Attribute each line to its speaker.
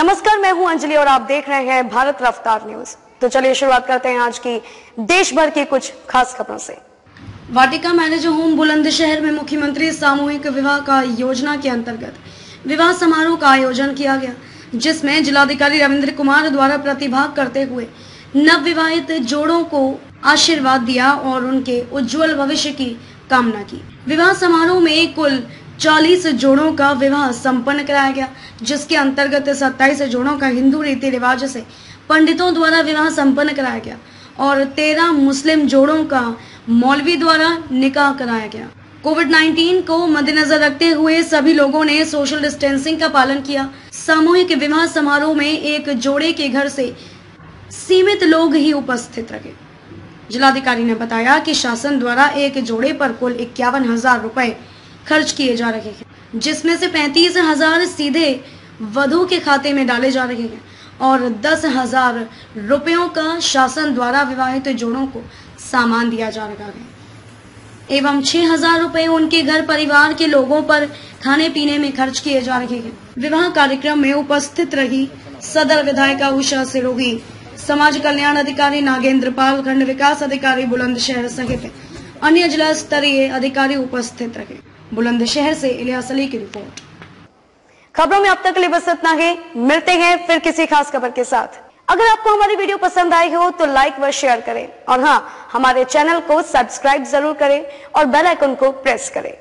Speaker 1: नमस्कार, मैं हूँ अंजलि और आप देख रहे हैं भारत रफ्तार न्यूज़। तो चलिए शुरुआत करते हैं आज की देश भर की कुछ खास खबरों से। वाटिका मैरिज होम बुलंदशहर में मुख्यमंत्री सामूहिक विवाह का योजना के अंतर्गत विवाह समारोह का आयोजन किया गया, जिसमें जिलाधिकारी रविंद्र कुमार द्वारा प्रतिभाग करते हुए नव विवाहित जोड़ों को आशीर्वाद दिया और उनके उज्जवल भविष्य की कामना की। विवाह समारोह में कुल 40 जोड़ों का विवाह संपन्न कराया गया, जिसके अंतर्गत 27 जोड़ों का हिंदू रीति रिवाज से पंडितों द्वारा विवाह संपन्न कराया गया और 13 मुस्लिम जोड़ों का मौलवी द्वारा निकाह कराया गया। कोविड 19 को मद्देनजर रखते हुए सभी लोगों ने सोशल डिस्टेंसिंग का पालन किया। सामूहिक विवाह समारोह में एक जोड़े के घर से सीमित लोग ही उपस्थित रहे। जिलाधिकारी ने बताया कि शासन द्वारा एक जोड़े पर कुल इक्यावन हज़ार रूपए खर्च किए जा रहे हैं, जिसमें से पैंतीस हज़ार सीधे वधु के खाते में डाले जा रहे हैं और दस हज़ार रुपयों का शासन द्वारा विवाहित जोड़ों को सामान दिया जा रहा है। एवं छह हज़ार रूपए उनके घर परिवार के लोगों पर खाने पीने में खर्च किए जा रहे हैं। विवाह कार्यक्रम में उपस्थित रही सदर विधायिका उषा सिरोही, समाज कल्याण अधिकारी नागेंद्र पाल, खंड विकास अधिकारी बुलंदशहर सहित अन्य जिला स्तरीय अधिकारी उपस्थित रहे। बुलंदशहर से इलियास अली की रिपोर्ट। खबरों में अब तक के लिए बस इतना ही। मिलते हैं फिर किसी खास खबर के साथ। अगर आपको हमारी वीडियो पसंद आई हो तो लाइक व शेयर करें। और हाँ हमारे चैनल को सब्सक्राइब ज़रूर करें और बेल आइकन को प्रेस करें।